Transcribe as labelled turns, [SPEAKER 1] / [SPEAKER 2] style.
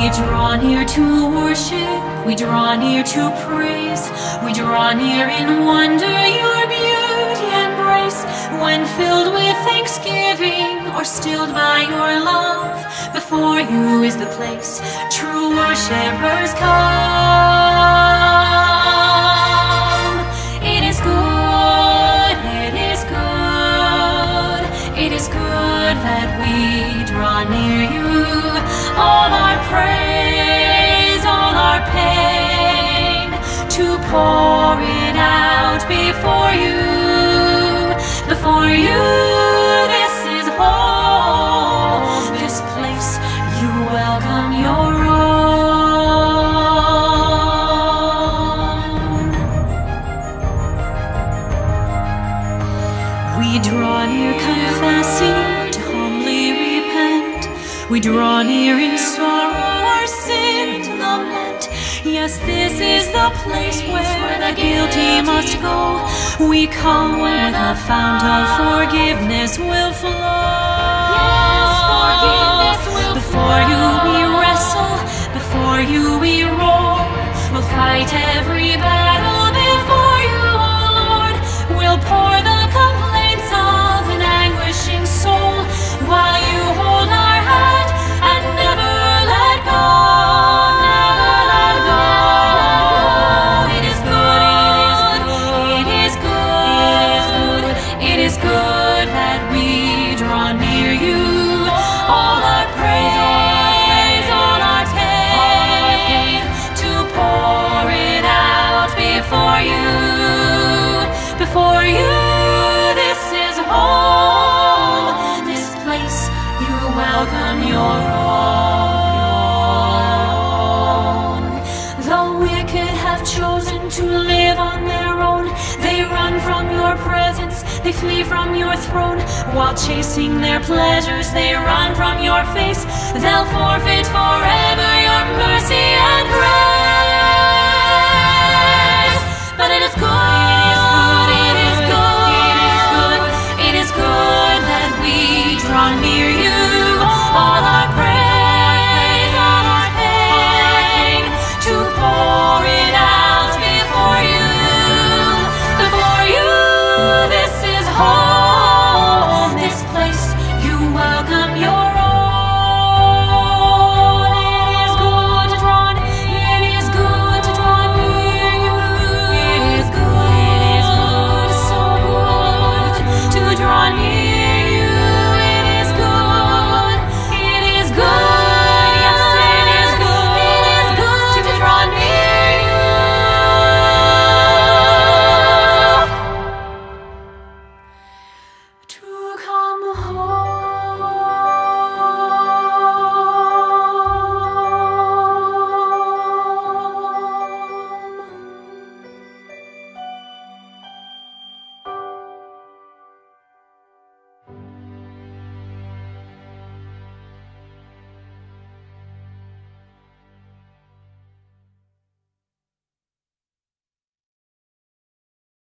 [SPEAKER 1] We draw near to worship, we draw near to praise, we draw near in wonder your beauty and grace. When filled with thanksgiving or stilled by your love, before you is the place true worshippers come. That we draw near you. All our praise, all our pain, to pour it out before you, before you. We draw near in sorrow our sin to lament. Yes, this is the place where the guilty must go. We come where the fount of forgiveness will flow. They from your throne while chasing their pleasures. They run from your face. They'll forfeit forever your mercy.